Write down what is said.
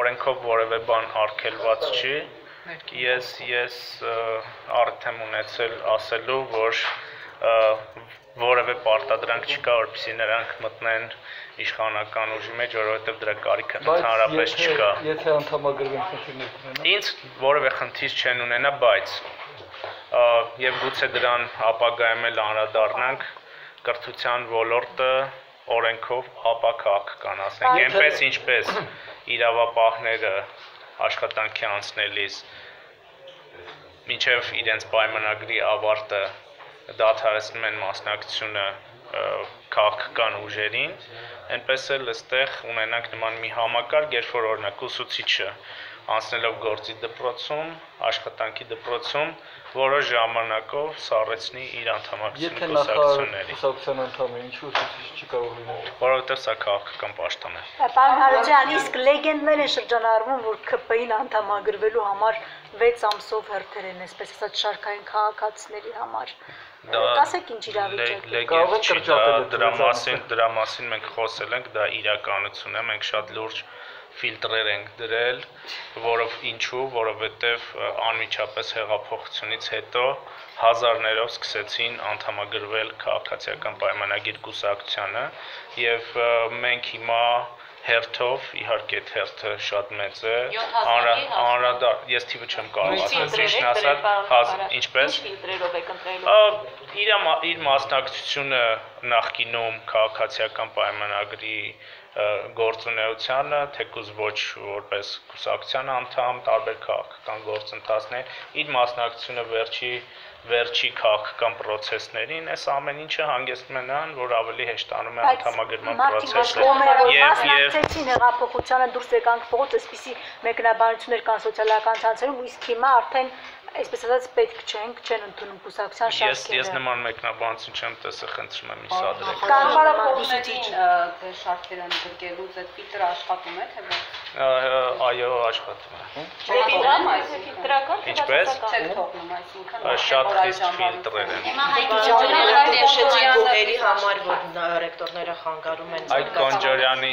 օրենքով որևէ բան արգելված չի։ Ես ես եմ ունեցել ասելու, որ որևէ պարտադրանք չկա, որպեսզի նրանք մտնեն իշխանական ուժի մեջ, որովհետև դրա կարիքը ընդհանրապես չկա։ Եթե անդամագրվեն խնդիրներ կունենա։ Ինձ որևէ խնդիր չեն ունենա, բայց եւ գուցե դրան ապագայում էլ անդրադառնանք կրթության ոլորտը օրենքով ապակաղական, ասենք, այնպես ինչպես իրավապահները աշխատանքի անցնելիս մինչև իրենց պայմանագրի ավարտը դադարեցնում են մասնակցությունը քաղաքական ուժերին, այնպես էլ այստեղ ունենանք նման մի համակարգ, երբ որ օրինակ ուսուցիչը անցնելով գործի դպրոցում, աշխատանքի դպրոցում որոշ ժամանակով սառեցնի իր անդամակցությունը կուսակցությունների։ Կուսակցության անդամ է, ինչու ուսուցիչ չի կարող լինել։ Որովհետև սա քաղաքական պաշտոն է։ Պարոն Հարությունյան, իսկ լեգենդներ են շրջանառվում, որ ԿՊ-ին անդամագրվելու համար 6 ամսով հերթեր են, այսպես ասած, շարքային քաղաքացիների համար։ Ասեք ինչ իրավիճակ է։ Կարող է դրա մասին, դրա մասին մենք խոսել ենք, դա իրականություն է, մենք շատ լուրջ ֆիլտրեր ենք դրել, որով ինչու, որովհետև անմիջապես հեղափոխությունից հետո հազարներով սկսեցին անդամագրվել քաղաքացիական պայմանագիր կուսակցությանը եւ մենք հիմա հերթով, իհարկե այդ հերթը շատ մեծ է, անրադար, ես թիվը չեմ կարող ասել, ճիշտն ասած, ինչպես ֆիլտրերով եք ընտրելու։ Իր իր մասնակցությունը նախկինում քաղաքացիական պայմանագրի գործունեությանը, թեկուզ ոչ որպես կուսակցության անդամ, տարբեր քաղաքական գործընթացներ, իր մասնակցությունը վերջի վերջի քաղաքական process-ներին, այս ամեն ինչը հանգեցնում է նրան, որ ավելի հեշտանում է անդամագրման process-ը։ Եվ եւ հեղափոխությանը դուրս եկանք փողոց, այսպիսի մեկնաբանություններ կան սոցիալական ցանցերում, իսկ հիմա արդեն այսպես ասած պետք չենք, չեն ընդունում կուսակցության շարքերը։ Ես ես նման մեկնաբանություն չեմ տեսել, խնդրում եմ ինձ ադրեք։ Կառավարողների դե շարքերը ընդգրկելուց այդ ֆիլտրը աշխատում է թե ոչ։ Այո, աշխատում է։ Չեք ֆիլտրական Ինչպես։ Չեք թողնում, այսինքն շատ խիստ ֆիլտրեր են։ Հիմա Հայկիջյանը նշեցի գոհերի համար, որ ռեկտորները խանգարում են Այդ Կոնջորյանի